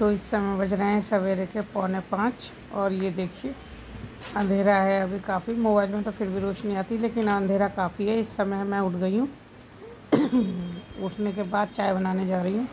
तो इस समय बज रहे हैं सवेरे के पौने पाँच और ये देखिए, अंधेरा है अभी काफ़ी, मोबाइल में तो फिर भी रोशनी आती लेकिन अंधेरा काफ़ी है। इस समय मैं उठ गई हूँ, उठने के बाद चाय बनाने जा रही हूँ।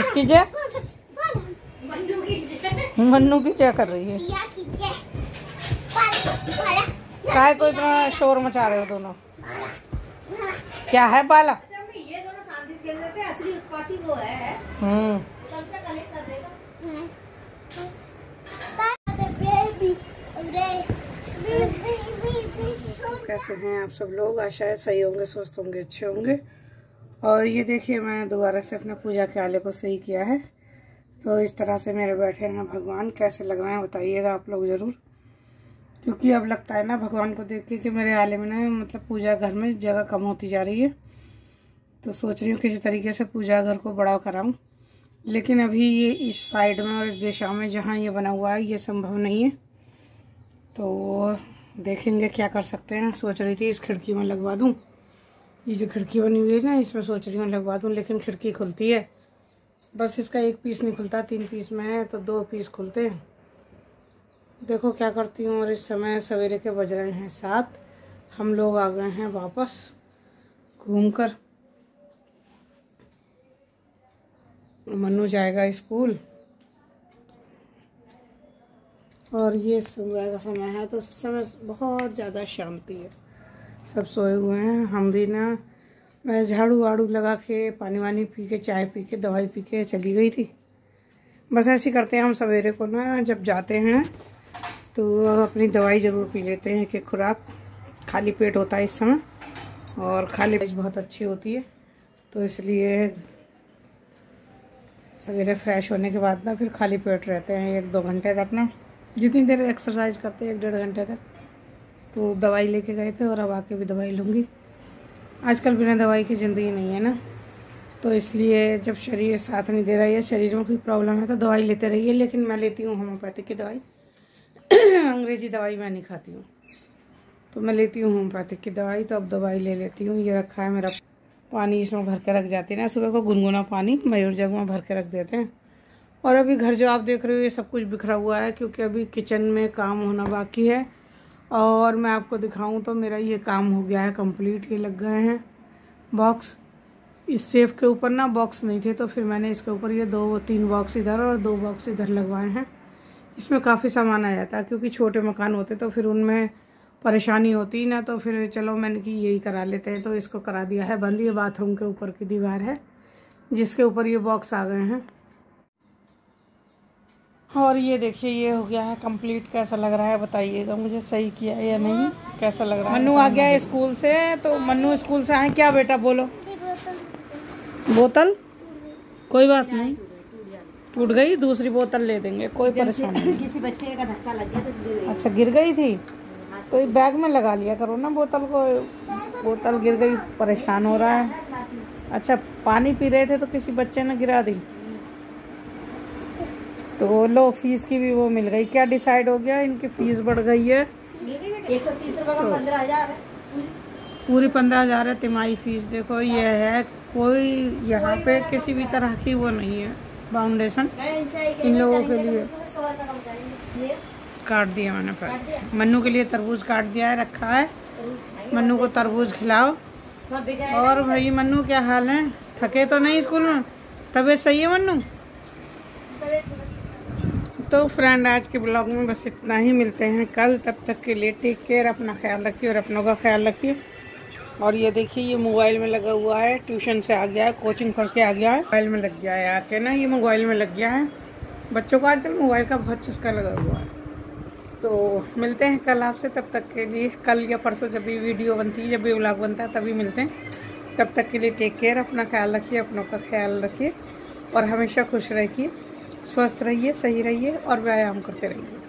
किसकी जय? मन्नू की जय। कर रही है। काय को इतना शोर मचा रहे हो दोनों? क्या है बाला ये दोनों शांति से खेल रहे थे असली उत्पाती वो है। हम्म। सबसे कलेक्ट कर देगा। कैसे हैं आप सब लोग? आशा है सही होंगे स्वस्थ होंगे अच्छे होंगे। और ये देखिए मैं दोबारा से अपने पूजा के आले को सही किया है। तो इस तरह से मेरे बैठे हैं भगवान। कैसे लग रहे हैं, बताइएगा आप लोग ज़रूर। क्योंकि अब लगता है ना भगवान को देख के कि मेरे आले में ना मतलब पूजा घर में जगह कम होती जा रही है। तो सोच रही हूँ किसी तरीके से पूजा घर को बड़ा कराऊँ। लेकिन अभी ये इस साइड में और इस दिशा में जहाँ ये बना हुआ है, ये संभव नहीं है। तो देखेंगे क्या कर सकते हैं। सोच रही थी इस खिड़की में लगवा दूँ। ये जो खिड़की बनी हुई है ना, इसमें सोच रही हूँ लगवा दूँ, लेकिन खिड़की खुलती है। बस इसका एक पीस नहीं खुलता, तीन पीस में है तो दो पीस खुलते हैं। देखो क्या करती हूँ, और इस समय सवेरे के बज रहे हैं सात। हम लोग आ गए हैं वापस घूम कर मनु जाएगा स्कूल। और ये सुबह का समय है तो इस समय बहुत ज़्यादा शांति है। सब सोए हुए हैं, हम भी ना, मैं झाड़ू वाड़ू लगा के, पानी वानी पी के, चाय पी के, दवाई पी के चली गई थी। बस ऐसे करते हैं हम सवेरे को ना, जब जाते हैं तो अपनी दवाई ज़रूर पी लेते हैं कि खुराक, खाली पेट होता है इस समय, और खाली पेट बहुत अच्छी होती है। तो इसलिए सवेरे फ्रेश होने के बाद ना, फिर खाली पेट रहते हैं एक दो घंटे तक ना, जितनी देर एक्सरसाइज करते हैं, एक डेढ़ घंटे तक। तो दवाई लेके गए थे और अब आके भी दवाई लूँगी। आजकल बिना दवाई की ज़िंदगी नहीं है ना। तो इसलिए जब शरीर साथ नहीं दे रहा है शरीर में कोई प्रॉब्लम है तो दवाई लेते रहिए, लेकिन मैं लेती हूँ होम्योपैथिक की दवाई। अंग्रेज़ी दवाई मैं नहीं खाती हूँ। तो मैं लेती हूँ होम्योपैथिक की दवाई तो अब दवाई ले लेती हूँ। ये रखा है मेरा पानी इसमें भर के रख जाती है ना, सुबह को गुनगुना पानी, मयूर जग में भर के रख देते हैं। और अभी घर जो आप देख रहे हो, ये सब कुछ बिखरा हुआ है, क्योंकि अभी किचन में काम होना बाकी है। और मैं आपको दिखाऊँ तो मेरा ये काम हो गया है कंप्लीट ये लग गए हैं। बॉक्स इस सेफ़ के ऊपर ना बॉक्स नहीं थे तो फिर मैंने इसके ऊपर ये दो, तीन बॉक्स इधर और दो बॉक्स इधर लगवाए हैं। इसमें काफ़ी सामान आ जाता है क्योंकि छोटे मकान होते तो फिर उनमें परेशानी होती ना तो फिर चलो मैंने कि यही करा लेते हैं तो इसको करा दिया है। बंद, ये बाथरूम के ऊपर की दीवार है, जिसके ऊपर ये बॉक्स आ गए हैं। और ये देखिए ये हो गया है कंप्लीट कैसा लग रहा है बताइएगा मुझे सही किया या नहीं कैसा लग रहा है मन्नू आ गया है स्कूल से तो मनु स्कूल से आए क्या बेटा बोलो? बोतल? कोई बात नहीं। टूट गई दूसरी बोतल ले देंगे कोई परेशानी नहीं। किसी बच्चे का धक्का लग गया तो गिर गई। अच्छा गिर गई थी? तो इस बैग में लगा लिया करो ना बोतल को। बोतल गिर गई परेशान हो रहा है। अच्छा पानी पी रहे थे तो किसी बच्चे ने गिरा दी? तो लो फ़ीस की भी वो मिल गई। क्या डिसाइड हो गया? इनकी फ़ीस बढ़ गई है। एक सौ तीस रुपए का पंद्रह हज़ार पूरी पंद्रह हज़ार है तिमाही फ़ीस देखो ये है कोई यहाँ पे किसी भी तरह की वो नहीं है। फाउंडेशन इन लोगों के लिए। काट दिया मैंने पर। मन्नू के लिए तरबूज काट दिया है रखा है। मन्नू को तरबूज खिलाओ। और भाई मन्नू क्या हाल है? थके तो नहीं स्कूल में? तबीयत सही है मन्नू? तो फ्रेंड, आज के ब्लॉग में बस इतना ही। मिलते हैं कल। तब तक के लिए टेक केयर अपना ख्याल रखिए और अपनों का ख्याल रखिए। और ये देखिए, ये मोबाइल में लगा हुआ है। ट्यूशन से आ गया है कोचिंग पढ़ के आ गया है। मोबाइल में लग गया है आके ना, ये मोबाइल में लग गया है। बच्चों को आजकल मोबाइल का बहुत चस्का लगा हुआ है। तो मिलते हैं कल आपसे। तब तक के लिए कल या परसों जब भी वीडियो बनती है, जब भी ब्लॉग बनता है, तभी मिलते हैं। तब तक के लिए टेक केयर अपना ख्याल रखिए, अपनों का ख्याल रखिए। और हमेशा खुश रहिए। स्वस्थ रहिए सही रहिए और व्यायाम करते रहिए।